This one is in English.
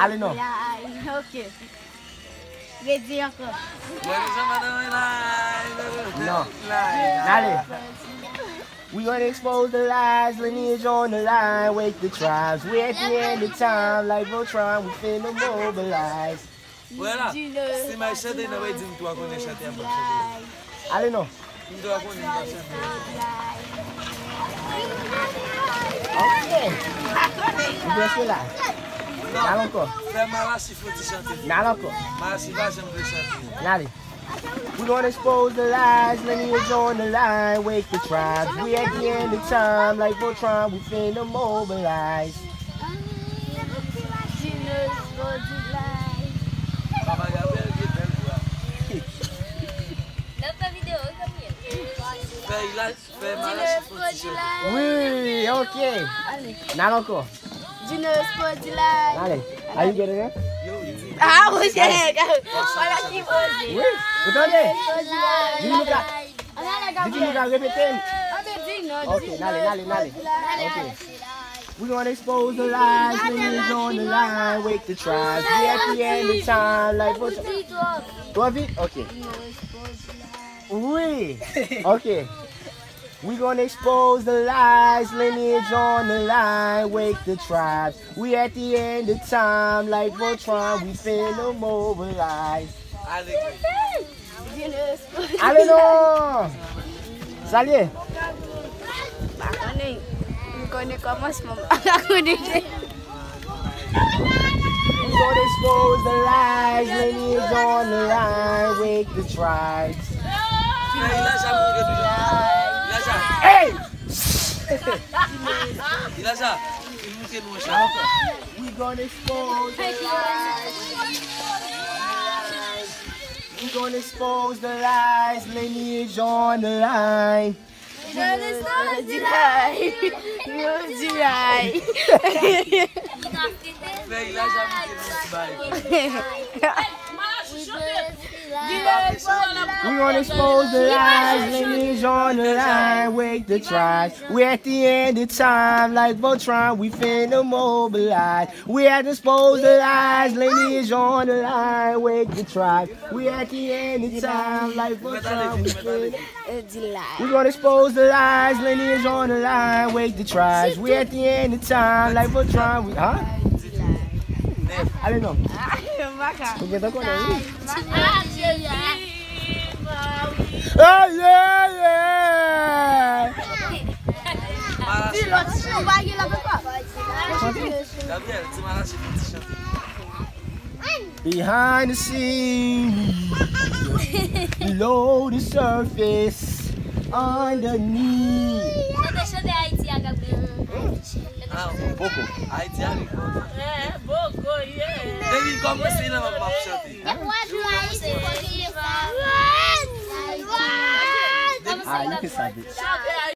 Ale nou. Ok. Redi anko. No. Ale. We gonna expose the lies, lineage on the line, wake the tribes. we're at the end of time, like Voltron, we finna mobilize. Wala, si may chate nan wey di m to akone chate a pa chate. Ale nou. M to akone m pa chate. Ok. Ou bleswe la. Fè mara si foti chate. Nan anko. Si va jem de chate. Nade. We gonna expose the lies, lineage on the line, wake the tribes. We at the end of time, like Voltron, we finna mobilize. Mama gabel ge bel kwa. Fè ila, fè mara si foti chate. Oui, ok. Nan anko. Dino Spodilay. Nade. Are you getting it? Yo, iti. Ah, ou jè. Wala ki bozi. Oui. Utande. Spodilay. Did you look at, did you look at repeat Ate Dino. Okay, nale, nale, nale. Okay. We gonna expose the lies, lineage on the line, wake the tribes. We at the end of time, like Voltron. Tu as vu? Ok. Oui. Okay. We gonna expose the lies, lineage on the line, wake the tribes. We at the end of time, like Voltron, we finna mobilize. Ale, Dino Spodilay. Allez non! Salye! Bakone. Mkone komanseman. Bakone. We gonna expose the lies, lineage on the line, wake the tribes. Hey! ila jan. Il mou ke nou chate. We gonna expose the lies. We gonna expose the lies, lineage on the line. Dino Spodilay. Dino Spodilay. Fè ila jan We gonna expose the lies, lineage on the line, wake the tribes. We at the end of time, like Voltron, we finna mobilize. We at expose the lies, lineage on the line, wake the tribes. We at the end of time, like Voltron, we finna. We gonna expose the lies, lineage on the line, wake the tribes. We at the end of time, like Voltron, we. Huh? I don't know. Baka. We get the corner. Yeah, yeah. Mara si, Lot si nou bagye la pe kwa? Gabriel, ti mara si foti chate. Behind the scenes, below the surface, underneath. Ah, Pouco. Haiti a li. Devi koman se ila map map chate. Ah, you can stop it.